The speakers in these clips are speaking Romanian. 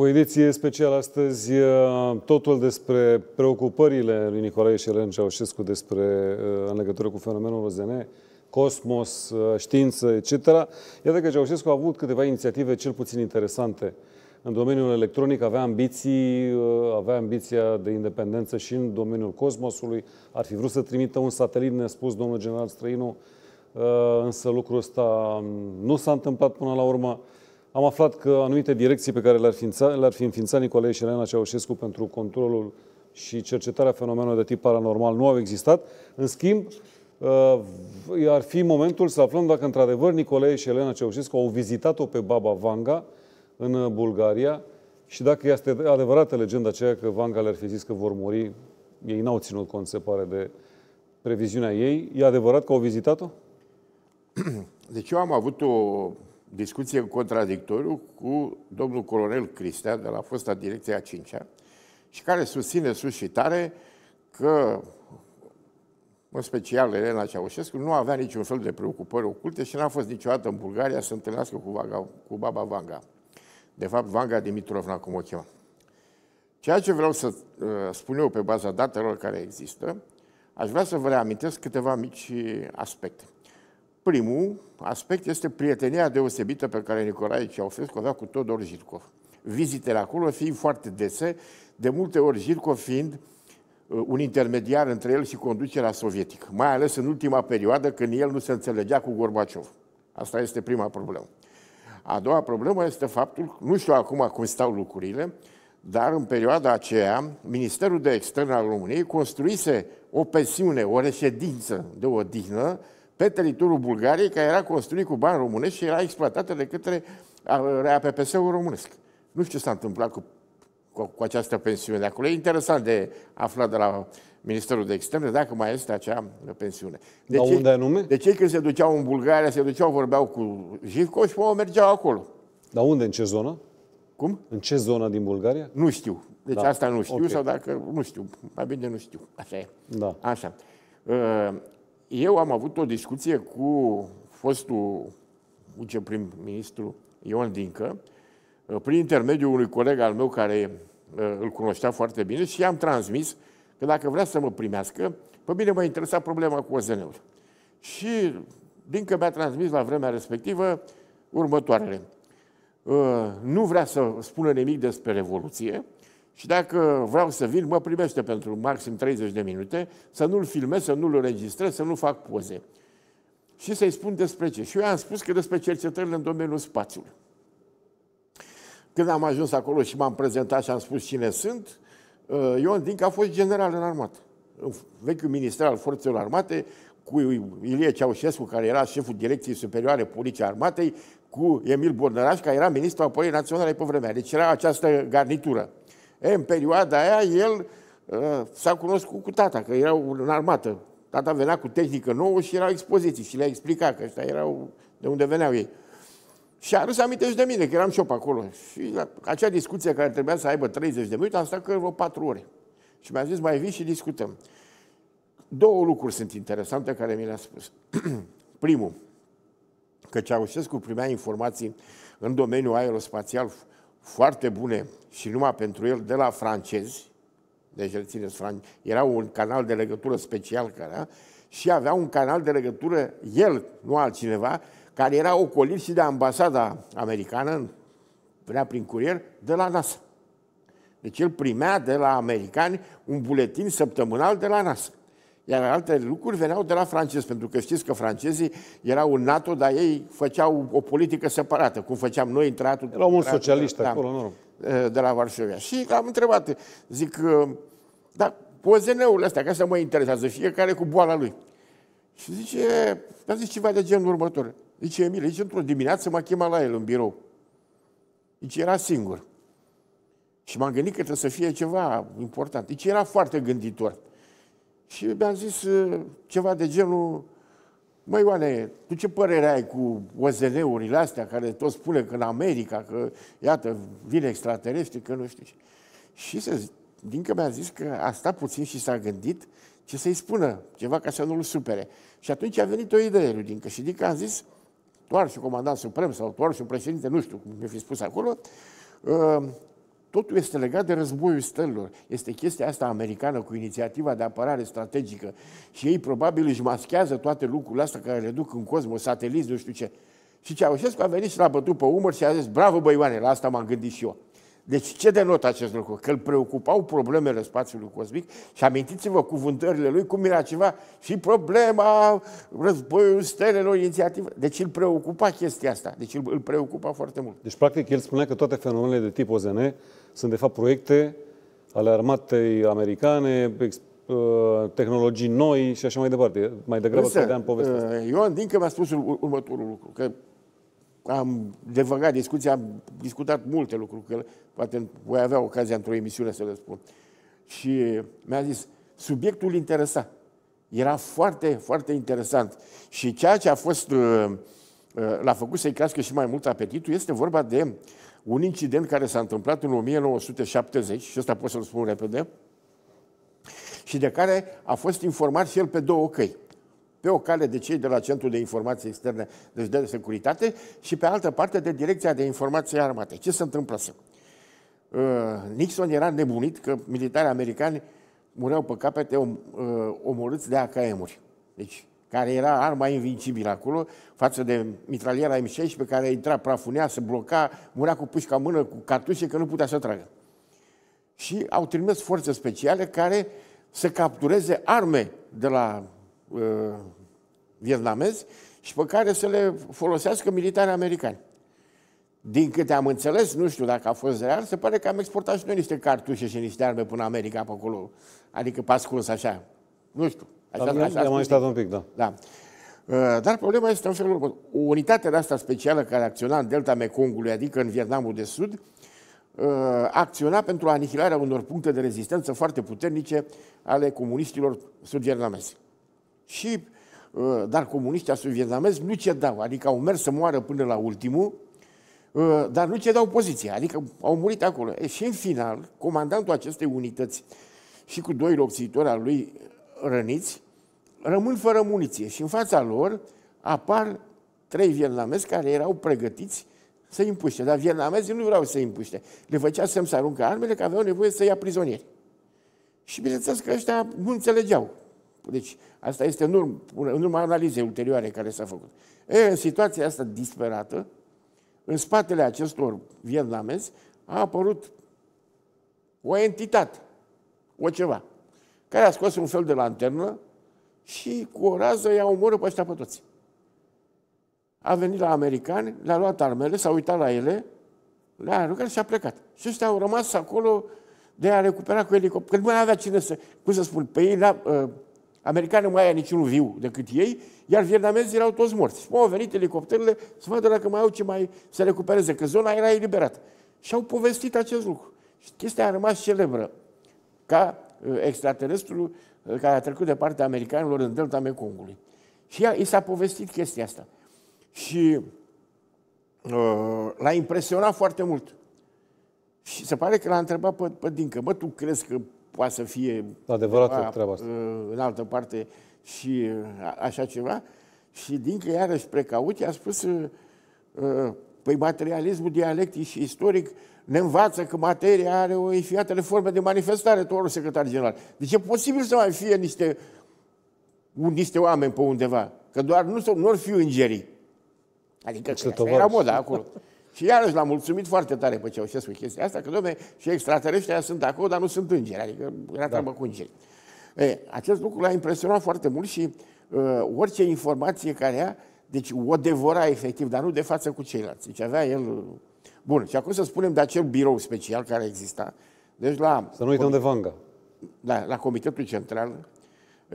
O ediție specială astăzi, uh, totul despre preocupările lui Nicolae Șelen Ceaușescu despre, uh, în legătură cu fenomenul OZN, cosmos, uh, știință, etc. Iată că Ceaușescu a avut câteva inițiative cel puțin interesante. În domeniul electronic avea ambiții, avea ambiția de independență și în domeniul cosmosului. Ar fi vrut să trimită un satelit, ne-a spus domnul general Străinu, însă lucrul ăsta nu s-a întâmplat până la urmă. Am aflat că anumite direcții pe care le-ar fi, le fi înființat Nicolae și Elena Ceaușescu pentru controlul și cercetarea fenomenelor de tip paranormal nu au existat. În schimb, uh, ar fi momentul să aflăm dacă într-adevăr Nicolae și Elena Ceaușescu au vizitat-o pe Baba Vanga în Bulgaria și dacă este adevărată legenda aceea că Vanga le-ar fi zis că vor muri, ei n-au ținut cont, se pare, de previziunea ei. E adevărat că au vizitat-o? Deci eu am avut o discuție în contradictoriu cu domnul colonel Cristea de la fosta direcție a 5 și care susține sus și tare că, în special Elena Ceaușescu, nu avea niciun fel de preocupări oculte și n-a fost niciodată în Bulgaria să întâlnească cu, Vanga, cu baba Vanga. De fapt, Vanga Dimitrovna, cum o chema. Ceea ce vreau să uh, spun eu pe baza datelor care există, aș vrea să vă reamintesc câteva mici aspecte. Primul aspect este prietenia deosebită pe care Nicolae Ceaușescu avea cu Todor Jirkov. Vizitele acolo fiind foarte dese, de multe ori Jirkov fiind uh, un intermediar între el și conducerea sovietică, mai ales în ultima perioadă când el nu se înțelegea cu Gorbaciov. Asta este prima problemă. A doua problemă este faptul, nu știu acum cum stau lucrurile, dar în perioada aceea, Ministerul de Externe al României construise o pensiune, o reședință de odihnă pe teritoriul Bulgariei, care era construit cu bani românești și era exploatată de către APPS-ul românesc. Nu știu ce s-a întâmplat cu, cu, cu această pensiune de acolo. E interesant de aflat de la Ministerul de Externe dacă mai este acea pensiune. De la unde anume? De cei când se duceau în Bulgaria, se duceau, vorbeau cu Jivco și mergeau acolo. Dar unde, în ce zonă? Cum? În ce zonă din Bulgaria? Nu știu. Deci da. asta nu știu okay. sau dacă nu știu. Mai bine nu știu. Așa e. Da. Așa. Uh, eu am avut o discuție cu fostul viceprim-ministru Ion Dincă, uh, prin intermediul unui coleg al meu care uh, îl cunoștea foarte bine și i-am transmis că dacă vrea să mă primească, pe mine mă interesa problema cu OZN-ul. Și Dincă mi-a transmis la vremea respectivă următoarele. Uh, nu vrea să spună nimic despre Revoluție, și dacă vreau să vin, mă primește pentru maxim 30 de minute, să nu-l filmez, să nu-l înregistrez, să nu fac poze. Și să-i spun despre ce. Și eu i-am spus că despre cercetările în domeniul spațiului. Când am ajuns acolo și m-am prezentat și am spus cine sunt, uh, Ion Dinc a fost general în armată. În vechiul minister al Forțelor Armate, cu Ilie Ceaușescu, care era șeful Direcției Superioare Poliției Armatei, cu Emil Bornăraș, care era ministru al Apărării Naționale pe vremea. Deci era această garnitură. E, în perioada aia, el uh, s-a cunoscut cu tata, că erau în armată. Tata venea cu tehnică nouă și erau expoziții și le-a explicat că ăștia erau de unde veneau ei. Și a adus aminte și de mine, că eram și eu pe acolo. Și la acea discuție care trebuia să aibă 30 de minute, am stat că vreo 4 ore. Și mi-a zis, mai vii și discutăm. Două lucruri sunt interesante care mi le-a spus. Primul, că Ceaușescu primea informații în domeniul aerospațial foarte bune și numai pentru el de la francezi, deci rețineți, era un canal de legătură special care și avea un canal de legătură, el, nu altcineva, care era ocolit și de ambasada americană, venea prin curier, de la NASA. Deci el primea de la americani un buletin săptămânal de la NASA. Iar alte lucruri veneau de la francezi, pentru că știți că francezii erau în NATO, dar ei făceau o politică separată, cum făceam noi intratul. Erau mulți socialiști da, acolo, nu? De la Varșovia. Și am întrebat, zic, da, OZN-urile astea, ca să mă interesează, fiecare cu boala lui. Și zice, mi-a zis ceva de genul următor. Zice, Emil, zice, într-o dimineață m-a chemat la el în birou. Zice, era singur. Și m-am gândit că trebuie să fie ceva important. Deci era foarte gânditor. Și mi-am zis uh, ceva de genul, măi Ioane, tu ce părere ai cu OZN-urile astea care tot spune că în America, că iată, vine extraterestri, că nu știu ce. Și să zic, din că mi-a zis că a stat puțin și s-a gândit ce să-i spună, ceva ca să nu-l supere. Și atunci a venit o idee lui Dincă și Dincă a zis, doar și comandant suprem sau doar și președinte, nu știu cum mi-a fi spus acolo, uh, totul este legat de războiul stelelor. Este chestia asta americană cu inițiativa de apărare strategică și ei probabil își maschează toate lucrurile astea care le duc în cosmos, sateliți, nu știu ce. Și Ceaușescu a venit și l-a bătut pe umăr și a zis, bravo băioane, la asta m-am gândit și eu. Deci ce denotă acest lucru? Că îl preocupau problemele spațiului cosmic și amintiți-vă cuvântările lui cum era ceva și problema războiul stelelor, inițiativă. Deci îl preocupa chestia asta. Deci îl, îl preocupa foarte mult. Deci practic el spunea că toate fenomenele de tip OZN sunt de fapt proiecte ale armatei americane, uh, tehnologii noi și așa mai departe. Mai degrabă Însă, credeam povestea asta. Uh, Ioan Dincă mi-a spus următorul lucru, că am devăgat discuția, am discutat multe lucruri cu el, poate voi avea ocazia într-o emisiune să le spun. Și mi-a zis, subiectul interesa. Era foarte, foarte interesant. Și ceea ce a fost, uh, uh, l-a făcut să-i crească și mai mult apetitul, este vorba de un incident care s-a întâmplat în 1970, și ăsta pot să-l spun repede, și de care a fost informat și el pe două căi pe o cale de cei de la Centrul de Informații Externe, deci de securitate, și pe altă parte de Direcția de Informații Armate. Ce se întâmplă? Uh, Nixon era nebunit că militarii americani mureau pe capete om, uh, omorâți de AKM-uri. Deci, care era arma invincibilă acolo, față de mitraliera M16, care intra prafunea, se bloca, murea cu pușca în mână, cu cartușe, că nu putea să tragă. Și au trimis forțe speciale care să captureze arme de la uh, vietnamezi și pe care să le folosească militari americani. Din câte am înțeles, nu știu dacă a fost real, se pare că am exportat și noi niște cartușe și niște arme până America pe acolo. Adică pe ascuns așa. Nu știu. Așa, așa, așa am mai stat un pic, da. da. Uh, dar problema este în felul următor. O unitate de asta specială care acționa în delta Mekongului, adică în Vietnamul de Sud, uh, acționa pentru anihilarea unor puncte de rezistență foarte puternice ale comuniștilor sud-vietnamezi. Și, uh, dar comuniștii sud-vietnamezi nu cedau, adică au mers să moară până la ultimul, uh, dar nu cedau poziția, adică au murit acolo. E, și în final, comandantul acestei unități și cu doi locțitori al lui răniți, rămân fără muniție și în fața lor apar trei vietnamezi care erau pregătiți să îi împuște. Dar vietnamezii nu vreau să îi împuște. Le făcea semn să aruncă armele, că aveau nevoie să ia prizonieri. Și bineînțeles că ăștia nu înțelegeau. Deci asta este în, urmă, în urma analizei ulterioare care s-a făcut. E, în situația asta disperată, în spatele acestor vietnamezi a apărut o entitate, o ceva, care a scos un fel de lanternă și cu o rază i-a omorât pe ăștia pe toți. A venit la americani, le-a luat armele, s-a uitat la ele, le-a aruncat și a plecat. Și ăștia au rămas acolo de a recupera cu elicopter. Că nu mai avea cine să, cum să spun, pe ei, uh, americanii nu mai au niciunul viu decât ei, iar vietnamezii erau toți morți. Și au venit elicopterele să vadă dacă mai au ce mai să recupereze, că zona era eliberată. Și au povestit acest lucru. Și chestia a rămas celebră, ca uh, extraterestru uh, care a trecut de partea americanilor în delta Mekongului. Și ea, i s-a povestit chestia asta. Și uh, l-a impresionat foarte mult. Și se pare că l-a întrebat pe, pe Dincă, bă, tu crezi că poate să fie Adevărat treaba asta. Uh, în altă parte și uh, așa ceva? Și Dincă, iarăși precaut, i-a spus, uh, păi materialismul dialectic și istoric ne învață că materia are o infinitele forme de manifestare, tu secretar general. Deci e posibil să mai fie niște, niște oameni pe undeva, că doar nu, nu ar fi îngerii. Adică era moda acolo. Și iarăși l-am mulțumit foarte tare pe Ceaușescu chestia asta, că, domne, și extraterestrii sunt acolo, dar nu sunt îngeri, adică era da. treabă cu îngeri. E, acest lucru l-a impresionat foarte mult și uh, orice informație care ea, deci o devora efectiv, dar nu de față cu ceilalți. Deci avea el... Bun, și acum să spunem de acel birou special care exista. Deci la... Să nu uităm de Vanga. Da, la Comitetul Central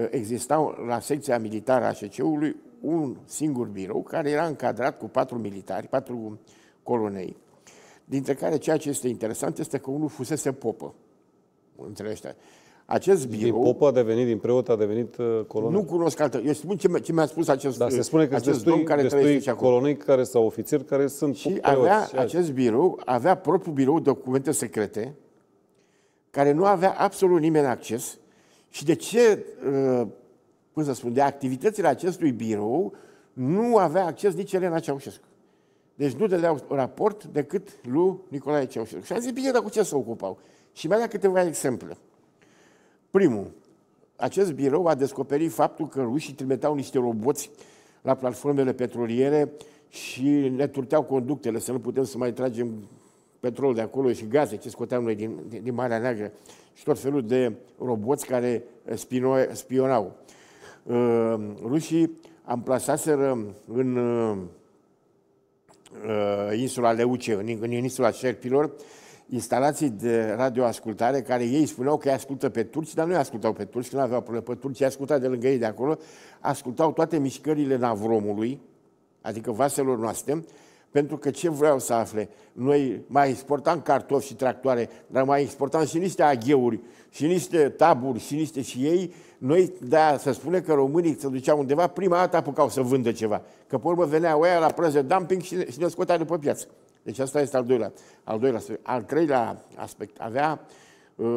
exista la secția militară a ASC-ului un singur birou care era încadrat cu patru militari, patru colonei, dintre care ceea ce este interesant este că unul fusese popă. Înțelegi? Acest birou... Din popă a devenit, din preot a devenit uh, colonel? Nu cunosc altă. Eu spun ce, ce mi-a spus acest Dar se spune că acest destui, care destui colonei care sau ofițeri care sunt Și avea, și acest birou avea propriul birou de documente secrete, care nu avea absolut nimeni acces. Și de ce, uh, cum să spun, de activitățile acestui birou nu avea acces nici Elena Ceaușescu. Deci nu dădeau raport decât lui Nicolae Ceaușescu. Și am zis, bine, dar cu ce se ocupau? Și mi-a dat câteva exemple. Primul, acest birou a descoperit faptul că rușii trimiteau niște roboți la platformele petroliere și ne turteau conductele, să nu putem să mai tragem petrol de acolo și gaze ce scoteam noi din, din, din Marea Neagră și tot felul de roboți care spino, spionau. Uh, rușii amplasaseră în uh, insula Leuce, în, în insula Șerpilor, instalații de radioascultare care ei spuneau că îi ascultă pe turci, dar nu îi ascultau pe turci, că nu aveau probleme pe turci, îi ascultau de lângă ei de acolo, ascultau toate mișcările navromului, adică vaselor noastre, pentru că ce vreau să afle? Noi mai exportam cartofi și tractoare, dar mai exportam și niște agheuri, și niște taburi, și niște și ei. Noi, da, să spune că românii se duceau undeva, prima dată apucau să vândă ceva. Că pe urmă venea oia la prăză dumping și, și ne scotea după piață. Deci asta este al doilea, al doilea aspect. Al treilea aspect, avea uh,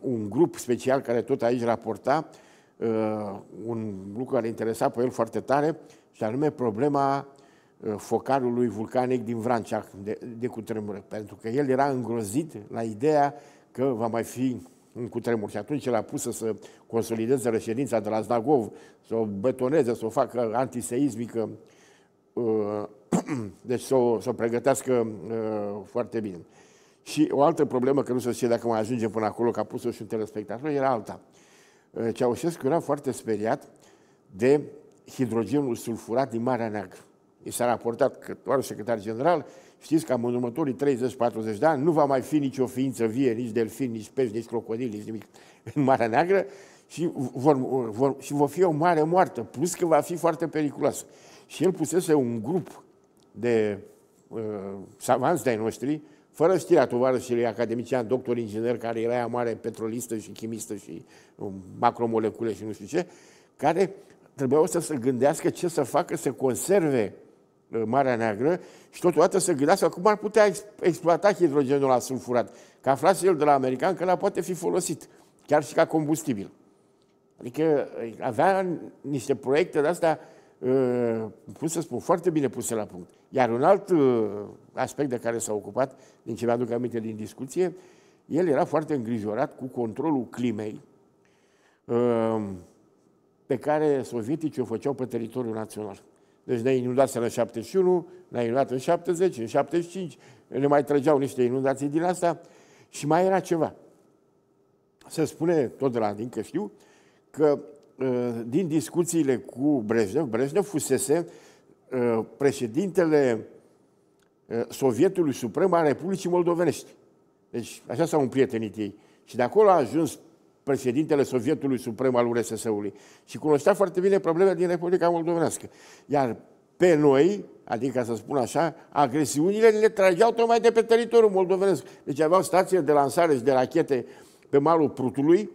un grup special care tot aici raporta, uh, un lucru care interesa pe el foarte tare, și anume problema uh, focarului vulcanic din Vrancea de, de cutremur. Pentru că el era îngrozit la ideea că va mai fi un cutremur. Și atunci el a pus să, să consolideze reședința de la Znagov, să o betoneze, să o facă antiseismică, uh, deci să o, să o pregătească uh, foarte bine. Și o altă problemă, că nu se știe dacă mai ajungem până acolo, că a pus-o și un telespectator, era alta. Uh, Ceaușescu era foarte speriat de hidrogenul sulfurat din Marea Neagră. I s-a raportat că doar secretar general, știți că în următorii 30-40 de ani nu va mai fi nicio ființă vie, nici delfin, nici pești, nici crocodil, nici nimic în Marea Neagră și vor, vor, și vor fi o mare moartă, plus că va fi foarte periculoasă. Și el pusese un grup de uh, savanți de-ai noștri, fără știrea tovarășului academician, doctor inginer, care era mare petrolistă și chimistă și um, macromolecule și nu știu ce, care trebuiau să se gândească ce să facă să conserve uh, Marea Neagră și totodată să gândească cum ar putea exploata hidrogenul la sulfurat. Că aflase el de la american că la poate fi folosit, chiar și ca combustibil. Adică uh, avea niște proiecte de astea Uh, cum să spun, foarte bine puse la punct. Iar un alt uh, aspect de care s-a ocupat, din ce mi-aduc aminte din discuție, el era foarte îngrijorat cu controlul climei uh, pe care sovieticii o făceau pe teritoriul național. Deci ne inundați în 71, ne-a inundat în 70, în 75, ne mai trăgeau niște inundații din asta și mai era ceva. Se spune, tot de la din că știu, că Uh, din discuțiile cu Brejnev, Brejnev fusese uh, președintele uh, Sovietului Suprem al Republicii Moldovenești. Deci așa s-au împrietenit ei. Și de acolo a ajuns președintele Sovietului Suprem al URSS-ului și cunoștea foarte bine problemele din Republica Moldovenească. Iar pe noi, adică să spun așa, agresiunile le trageau tocmai de pe teritoriul moldovenesc. Deci aveau stație de lansare și de rachete pe malul Prutului,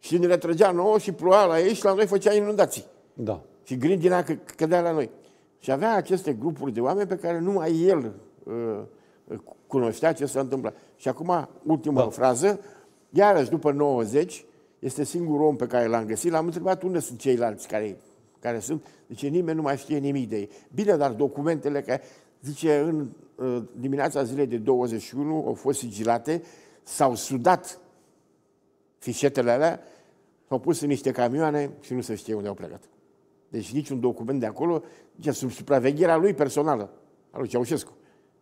și ne retrăgea nouă și ploua la ei și la noi făcea inundații. Da. Și grindina că cădea la noi. Și avea aceste grupuri de oameni pe care numai el uh, cunoștea ce s-a întâmplat. Și acum, ultima da. frază, iarăși după 90, este singurul om pe care l-am găsit. L-am întrebat unde sunt ceilalți care, care sunt. Zice, nimeni nu mai știe nimic de ei. Bine, dar documentele care, zice, în uh, dimineața zilei de 21 au fost sigilate, s-au sudat fișetele alea, s-au pus în niște camioane și nu se știe unde au plecat. Deci niciun document de acolo, deci sub supravegherea lui personală, a lui Ceaușescu.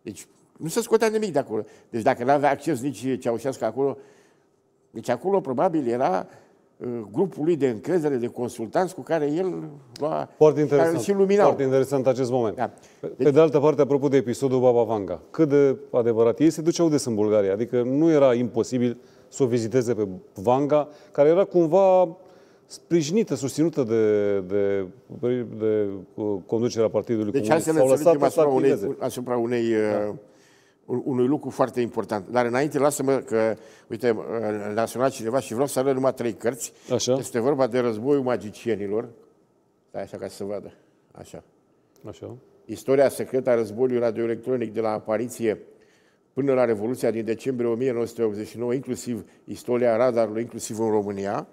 Deci nu se scotea nimic de acolo. Deci dacă nu avea acces nici Ceaușescu acolo, deci acolo probabil era uh, grupul lui de încredere, de consultanți cu care el lua, foarte interesant, care și luminau. Foarte interesant acest moment. Da. Deci, Pe de altă parte, apropo de episodul Baba Vanga, cât de adevărat ei se duceau des în Bulgaria, adică nu era imposibil să o viziteze pe Vanga, care era cumva sprijinită, susținută de, de, de, de conducerea Partidului deci Comunist. Deci hai să ne asupra unei, asupra unei da. uh, unui lucru foarte important. Dar înainte, lasă-mă că, uite, ne-a sunat cineva și vreau să arăt numai trei cărți. Așa. Este vorba de Războiul Magicienilor. Stai așa ca să se vadă. Așa. Așa. Istoria secretă a războiului radioelectronic de la apariție până la Revoluția din decembrie 1989, inclusiv istoria radarului, inclusiv în România.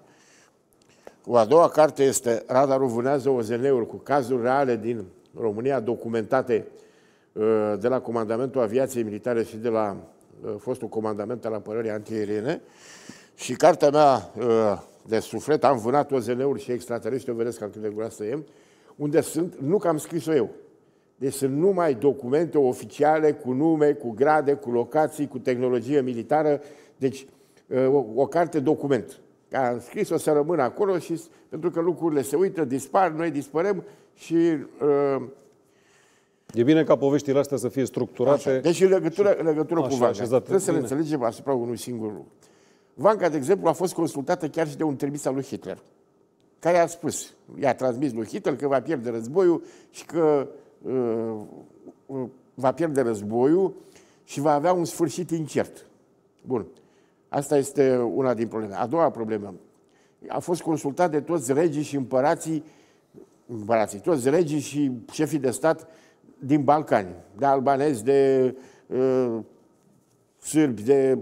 O a doua carte este Radarul vânează OZN-uri cu cazuri reale din România documentate de la Comandamentul Aviației Militare și de la fostul comandament al apărării antiaeriene. Și cartea mea de suflet, am vânat OZN-uri și extraterestri, o vedeți cam cât de groasă e, unde sunt, nu că am scris-o eu, deci sunt numai documente oficiale cu nume, cu grade, cu locații, cu tehnologie militară. Deci o, o carte document. Am scris-o să rămână acolo și pentru că lucrurile se uită, dispar, noi dispărăm și... Uh, E bine ca poveștile astea să fie structurate. Așa. Deci în legătură, în legătură cu Vanga, trebuie să le înțelegem asupra unui singur lucru. Vanga, de exemplu, a fost consultată chiar și de un trimis al lui Hitler, care a spus, i-a transmis lui Hitler că va pierde războiul și că uh, uh, va pierde războiul și va avea un sfârșit incert. Bun. Asta este una din probleme. A doua problemă. A fost consultat de toți regii și împărații, împărații toți regii și șefii de stat din Balcani, de albanezi, de uh, sârbi, de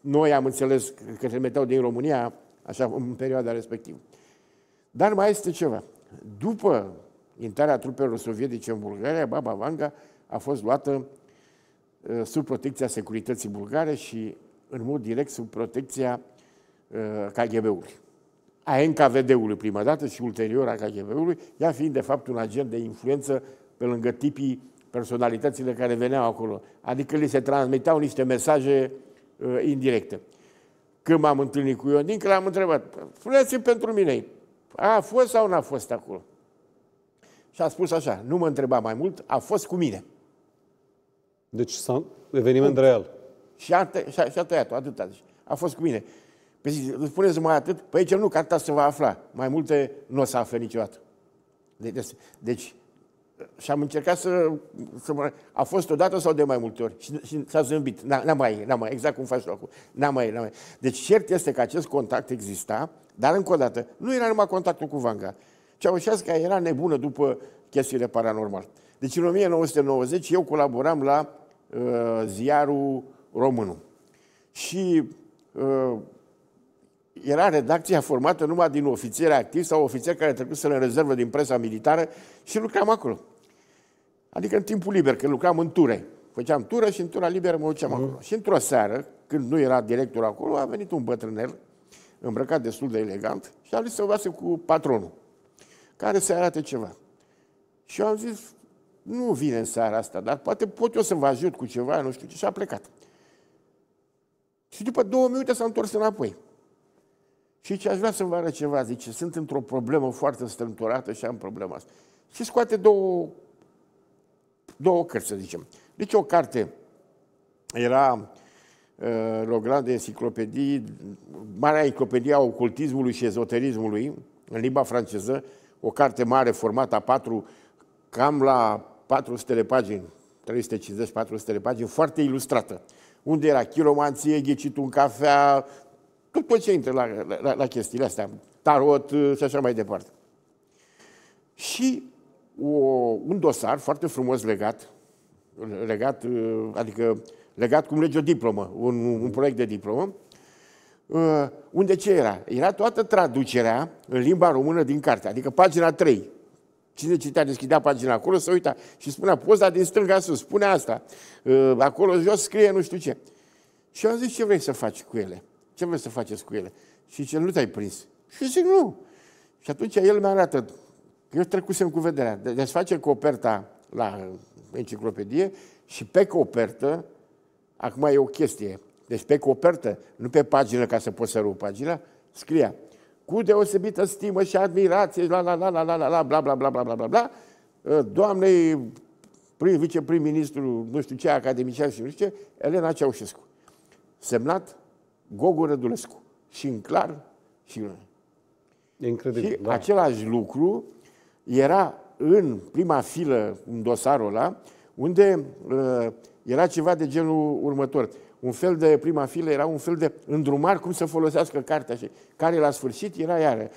noi am înțeles că se meteau din România, așa, în perioada respectivă. Dar mai este ceva. După intrarea trupelor sovietice în Bulgaria, Baba Vanga a fost luată uh, sub protecția securității bulgare și în mod direct sub protecția uh, KGB-ului. A NKVD-ului prima dată și ulterior a KGB-ului, ea fiind de fapt un agent de influență pe lângă tipii personalitățile care veneau acolo. Adică li se transmiteau niște mesaje uh, indirecte. Când m-am întâlnit cu Ion Dincă, l-am întrebat, spuneți-mi pentru mine, a fost sau nu a fost acolo? Și a spus așa, nu mă întreba mai mult, a fost cu mine. Deci s-a eveniment Cum? real. Și a, și a, și a tăiat-o, atâta. Deci, a fost cu mine. Păi zice, spuneți mai atât? Păi aici nu, că atâta se va afla. Mai multe nu o să afle niciodată. Deci, deci și am încercat să, să mă, a fost odată sau de mai multe ori și, și s-a zâmbit. N-a, n-a mai, n-a mai, exact cum faci tu acum. N-a mai, n-a mai. Deci cert este că acest contact exista, dar încă o dată, nu era numai contactul cu Vanga. Ceaușescu era nebună după chestiile paranormale. Deci în 1990 eu colaboram la uh, ziarul Românul. Și uh, era redacția formată numai din ofițeri activi sau ofițeri care trecuseră în rezervă din presa militară și lucram acolo. Adică în timpul liber, când lucram în ture. Făceam tură și în tura liberă mă duceam uh-huh. acolo. Și într-o seară, când nu era director acolo, a venit un bătrânel, îmbrăcat destul de elegant, și a zis să o cu patronul, care să arate ceva. Și eu am zis, nu vine în seara asta, dar poate pot eu să vă ajut cu ceva, nu știu ce, și a plecat. Și după două minute s-a întors înapoi. Și ce aș vrea să vă arăt ceva, zice, sunt într-o problemă foarte strâmtorată și am problema asta. Și scoate două, două cărți, să zicem. Deci o carte era uh, Roglan de enciclopedii, Marea Enciclopedie a Ocultismului și Ezoterismului, în limba franceză, o carte mare, formată a patru, cam la 400 de pagini, 350-400 de pagini, foarte ilustrată, unde era chiromanție, ghicitul în cafea, tot, tot ce intră la, la, la chestiile astea, tarot și așa mai departe. Și o, un dosar foarte frumos legat, legat, adică legat cum lege o diplomă, un, un proiect de diplomă, unde ce era? Era toată traducerea în limba română din carte, adică pagina 3. Cine citea, deschidea pagina acolo, să uita și spunea, poza din stânga sus, spune asta. Acolo jos scrie nu știu ce. Și eu am zis, ce vrei să faci cu ele? Ce vreți să faceți cu ele? Și ce nu te-ai prins. Și zic, nu. Și atunci el mi arată, eu trecusem cu vederea, deci face coperta la enciclopedie și pe copertă, acum e o chestie, deci pe copertă, nu pe pagină ca să poți să rup pagina, scria cu deosebită stimă și admirație, la la la la la la la bla bla bla bla bla bla bla, doamnei prim, viceprim-ministru, nu știu ce, academician și nu știu ce, Elena Ceaușescu. Semnat Gogu Rădulescu. Și în clar și în... Incredibil, și da. același lucru era în prima filă, în dosarul ăla, unde uh, era ceva de genul următor. Un fel de prima filă era un fel de îndrumar cum să folosească cartea și care la sfârșit era iară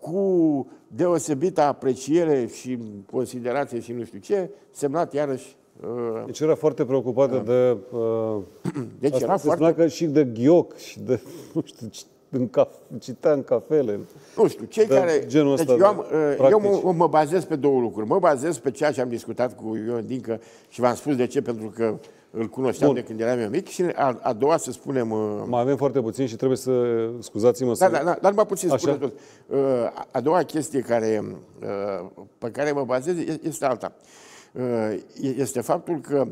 cu deosebită apreciere și considerație și nu știu ce, semnat iarăși Uh, deci era foarte preocupată uh, de... Uh, deci era foarte... că și de ghioc și de... Nu știu, în caf- citea în cafele. Nu știu, cei Dar care... genul deci ăsta eu, am, de uh, eu practici. mă, mă bazez pe două lucruri. Mă bazez pe ceea ce am discutat cu Ion Dincă și v-am spus de ce, pentru că îl cunoșteam Bun. de când eram eu mic și a, a doua, să spunem... uh, Mai avem foarte puțin și trebuie să, scuzați-mă, Da, să... da, da, dar numai puțin Așa. spune tot. Uh, a- A doua chestie care, uh, pe care mă bazez e- este alta. Uh, e- Este faptul că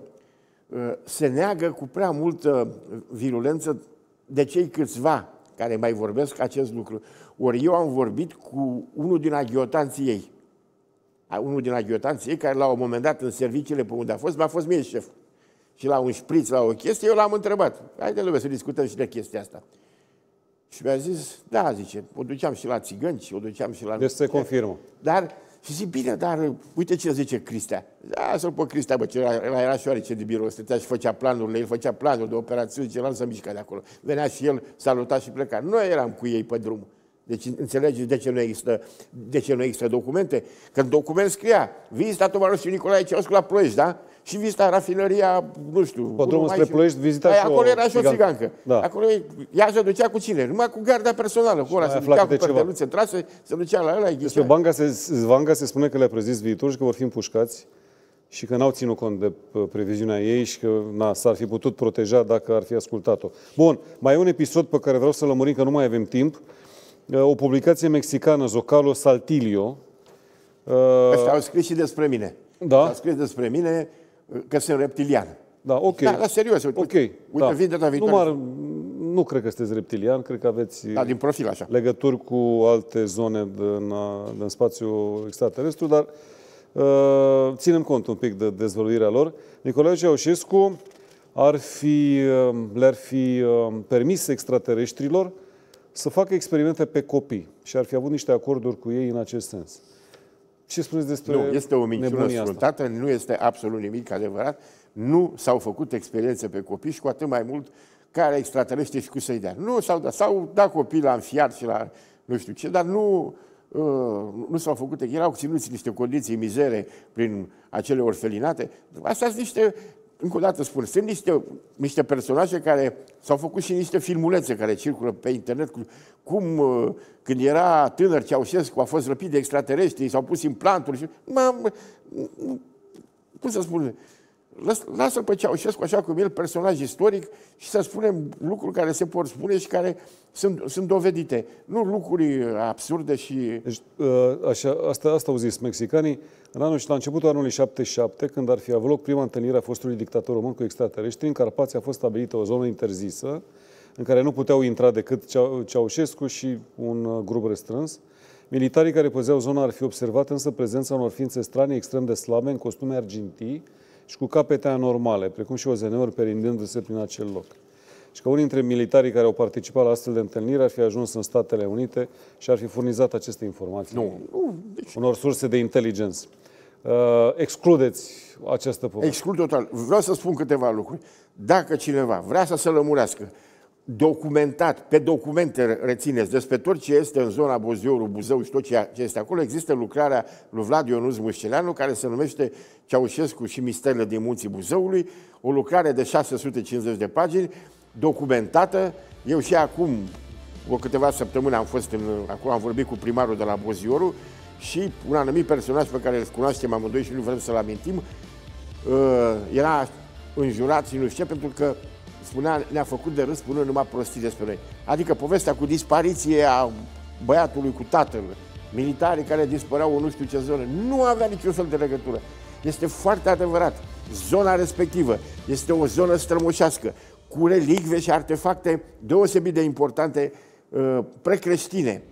uh, se neagă cu prea multă virulență de cei câțiva care mai vorbesc acest lucru. Ori eu am vorbit cu unul din aghiotanții ei. A- Unul din aghiotanții ei, care la un moment dat în serviciile pe unde a fost, mi-a fost mie șef. Și la un șpriț, la o chestie, eu l-am întrebat. Haide, lumea, să discutăm și de chestia asta. Și mi-a zis, da, zice, o duceam și la țigăni, și o duceam și la... Deci se confirmă. Dar, și zic, bine, dar uh, uite ce zice Cristea. Da, să-l pe Cristea, bă, ce era, era, era șoarece de birou, stătea și făcea planurile, el făcea planuri de operațiuni, celălalt să mișca de acolo. Venea și el, saluta și pleca. Noi eram cu ei pe drum. Deci înțelegeți de ce nu există, de ce nu există documente? Că în document scria, vizita tovarășului Nicolae Ceauscu la Ploiești, da? Și vizita rafinăria, nu știu... Pe drumul mai spre și- Ploiești, vizita Păi și o Acolo era și o țigancă. țigancă. Da. Acolo ea se ducea cu cine? Numai cu garda personală, cu ăla, mai se afla ducea cu câte ceva. carteluțe trase, se ducea la ăla, îi Despre ghicea. Vanga se, Vanga se spune că le-a prezis viitor și că vor fi împușcați și că n-au ținut cont de uh, previziunea ei și că na, s-ar fi putut proteja dacă ar fi ascultat-o. Bun, mai e un episod pe care vreau să lămurim, că nu mai avem timp. Uh, O publicație mexicană, Zocalo Saltilio, uh, Ăștia au scris și despre mine. Da. Au scris despre mine uh, că sunt reptilian. da, ok. Da, da, serios. Uite, Ok, uite da. vin de la nu, viitoare. m-ar, nu cred că sunteți reptilian, cred că aveți Da, din profil așa. legături cu alte zone din, din spațiu extraterestru, dar uh, ținem cont un pic de dezvăluirea lor. Nicolae Ceaușescu ar fi, uh, le-ar fi uh, permis extraterestrilor să facă experimente pe copii și ar fi avut niște acorduri cu ei în acest sens. Ce spuneți despre Nu, este o minciună nebunia asta? sfruntată, nu este absolut nimic adevărat. Nu s-au făcut experiențe pe copii și cu atât mai mult care extraterestri și cu să-i dea. Nu s-au dat, s-au dat copii la înfiat și la nu știu ce, dar nu, uh, nu s-au făcut, erau ținuți niște condiții mizere prin acele orfelinate. Astea sunt niște, încă o dată spun, sunt niște, niște personaje care s-au făcut și niște filmulețe care circulă pe internet, cu, cum uh, când era tânăr Ceaușescu a fost răpit de extraterestri, s-au pus implanturi și... Mă, cum să spun, las- lasă pe Ceaușescu așa cum el, personaj istoric, și să spunem lucruri care se pot spune și care sunt, sunt dovedite. Nu lucruri absurde și... Deci, uh, așa, asta, asta au zis mexicanii. În anul și la începutul anului 77, când ar fi avut loc prima întâlnire a fostului dictator român cu extraterestri, în Carpați a fost stabilită o zonă interzisă, în care nu puteau intra decât Ceau- Ceaușescu și un uh, grup restrâns. Militarii care păzeau zona ar fi observat însă prezența unor ființe stranii extrem de slabe, în costume argintii și cu capete anormale, precum și OZN-uri perindându-se prin acel loc. Și că unii dintre militarii care au participat la astfel de întâlniri ar fi ajuns în Statele Unite și ar fi furnizat aceste informații Nu, nu, deci unor surse de inteligență. Uh, excludeți această poveste. exclud total. Vreau să spun câteva lucruri. Dacă cineva vrea să se lămurească, documentat, pe documente rețineți despre tot ce este în zona Buzioru, Buzău și tot ce ce este acolo, există lucrarea lui Vlad Ionuț Mușceleanu, care se numește Ceaușescu și misterele din munții Buzăului, o lucrare de 650 de pagini, documentată. Eu și acum, o câteva săptămâni am fost în, acolo am vorbit cu primarul de la Bozioru și un anumit personaj pe care îl cunoaștem amândoi și nu vrem să-l amintim, uh, era înjurat și nu știu ce, pentru că spunea, ne-a făcut de râs spunând numai prostii despre noi. Adică povestea cu dispariție a băiatului cu tatăl, militarii care dispăreau în nu știu ce zonă, nu avea niciun fel de legătură. Este foarte adevărat. Zona respectivă este o zonă strămoșească, cu relicve și artefacte deosebit de importante uh, precreștine.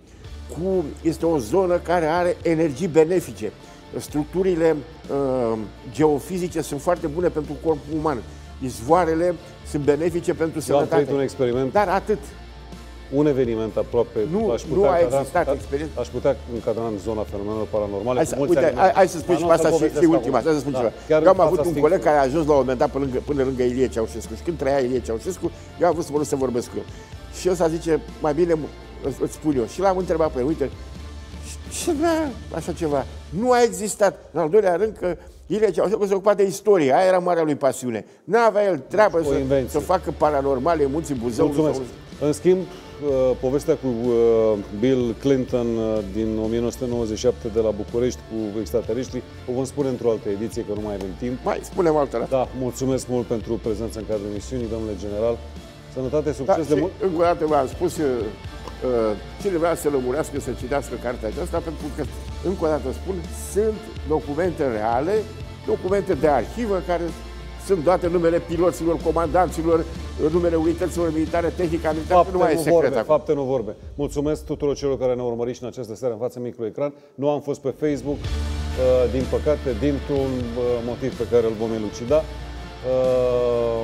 Cu, este o zonă care are energii benefice. Structurile uh, geofizice sunt foarte bune pentru corpul uman. Izvoarele sunt benefice pentru Eu am sănătate. trăit un experiment, Dar atât. un eveniment aproape. Nu- aș nu putea a încadra- existat aș- experiență. Aș putea încadra în zona fenomenelor paranormale. Hai cu să, mulți uite, animali. hai, hai să spun Dar și nu pe o să asta și, povestesc și ultima, acum. hai să spun Da, ceva. chiar eu am în avut fața un Sfinxului. coleg care a ajuns la un moment dat până lângă, până lângă Ilie Ceaușescu și când trăia Ilie Ceaușescu, eu am vrut să mă duc să vorbesc cu el. Și ăsta zice, mai bine îți, îți spun eu. Și l-am întrebat pe el, uite, ce vrea așa ceva? Nu a existat. În al doilea rând că Ilie Ceaușescu se ocupa de istorie, aia era marea lui pasiune. Nu avea el treabă O să, invenție. să facă paranormale în munții Buzăului. Mulțumesc. Sau... În schimb, uh, povestea cu uh, Bill Clinton uh, din 1997 de la București cu extraterestri o vom spune într-o altă ediție, că nu mai avem timp. Mai spunem altă dată. Da, mulțumesc mult pentru prezența în cadrul emisiunii, domnule general. Sănătate, succes Da, de și mult. încă o dată v-am spus, uh, uh, cine vrea să lămurească, să citească cartea aceasta, pentru că, încă o dată spun, sunt documente reale, documente de arhivă, care sunt date numele piloților, comandanților, numele unităților militare, tehnica militară, Fapte nu mai e nu secret vorbe, acum. fapte nu vorbe. Mulțumesc tuturor celor care ne-au urmărit și în această seară în fața micului ecran. Nu am fost pe Facebook, uh, din păcate, dintr-un uh, motiv pe care îl vom elucida. Uh,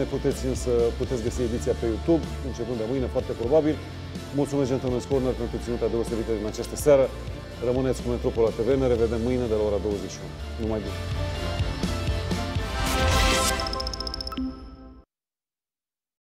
Ne puteți însă, puteți găsi ediția pe YouTube, începând de mâine, foarte probabil. Mulțumesc, Gentleman's Corner, pentru ținuta deosebită din această seară. Rămâneți cu Metropola TV, ne revedem mâine de la ora 21. Numai bine!